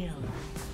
kill.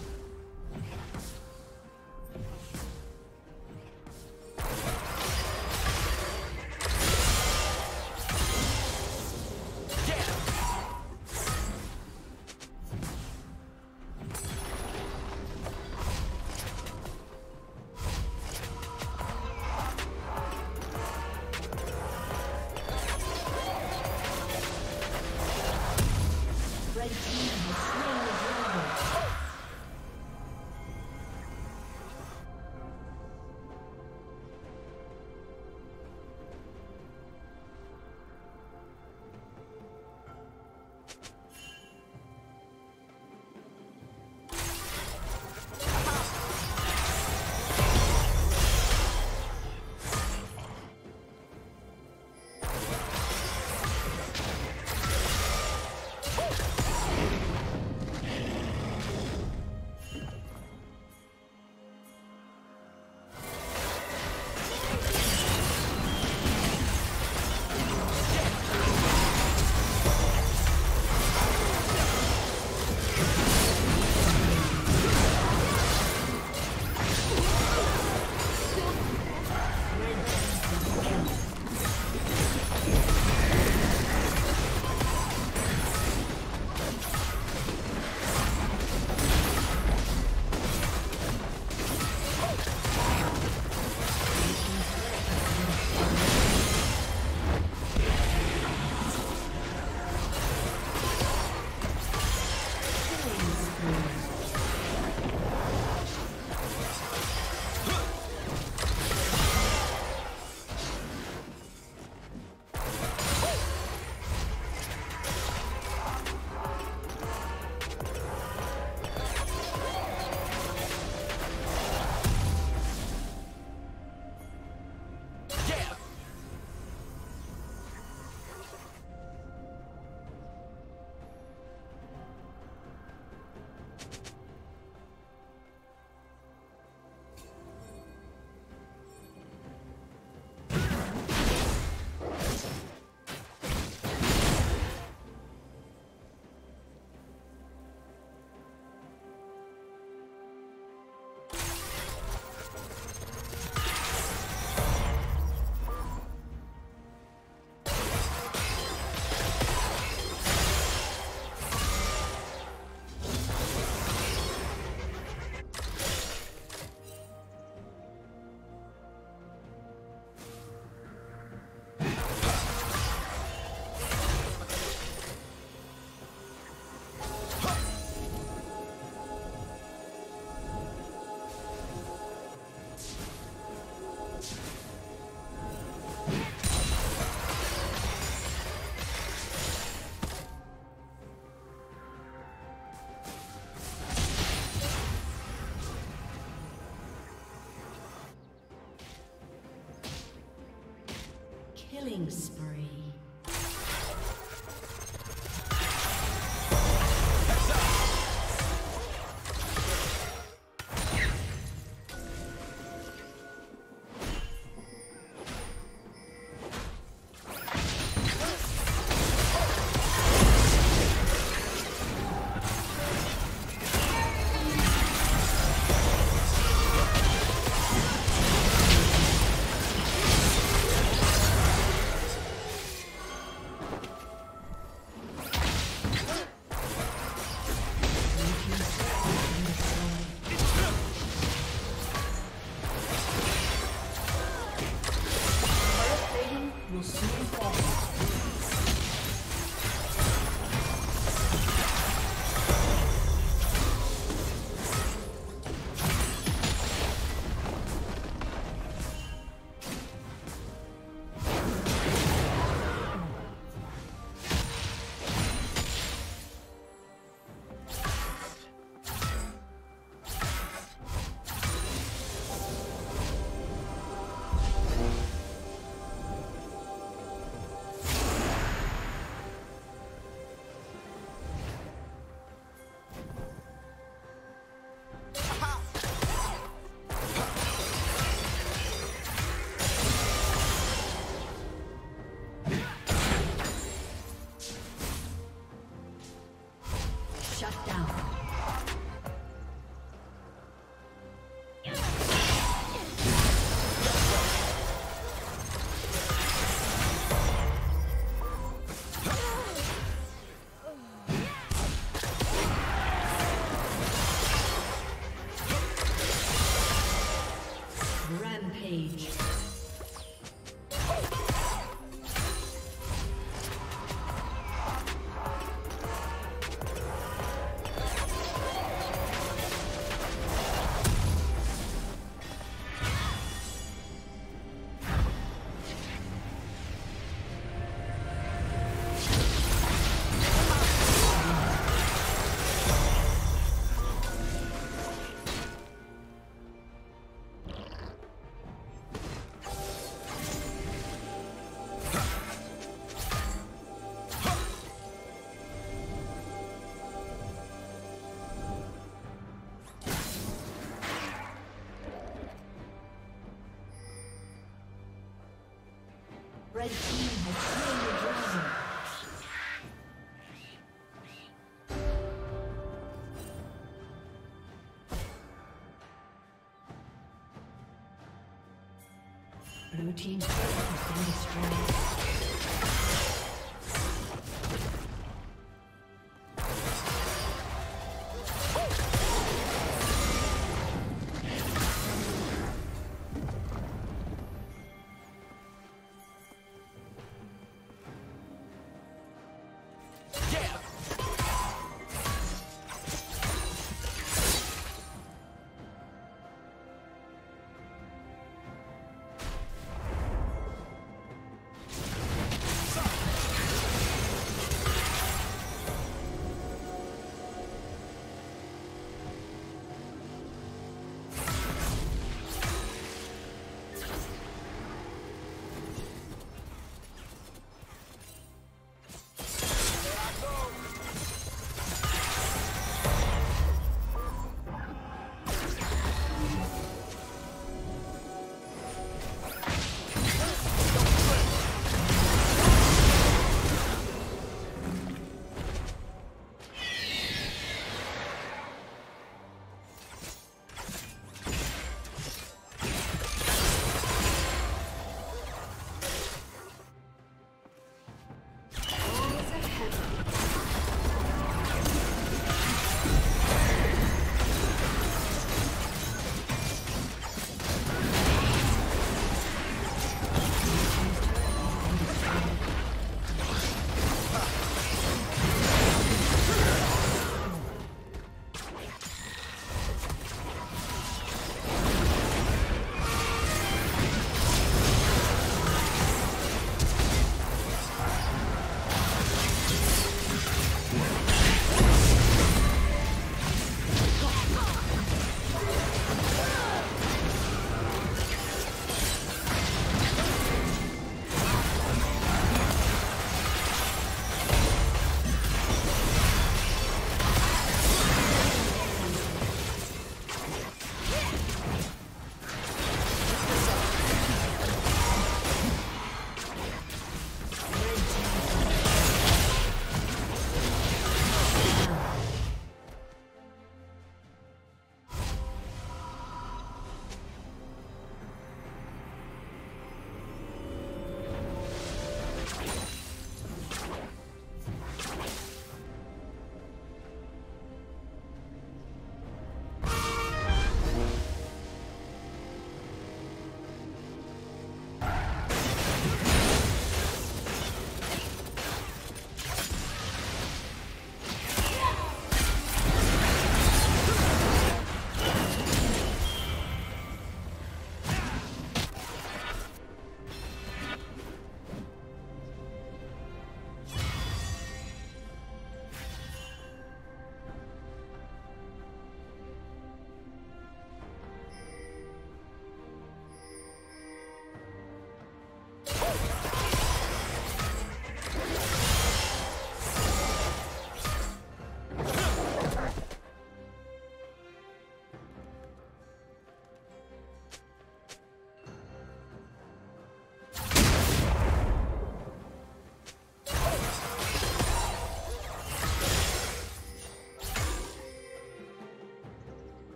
Blue team's destroyed.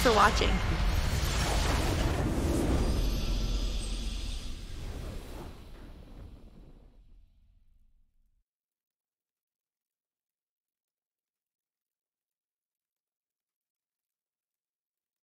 For watching.